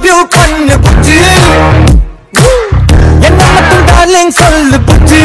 Love you கண்ணு புச்சு. என்ன மட்டும் டார்லிங் சொல்லு புச்சு.